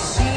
see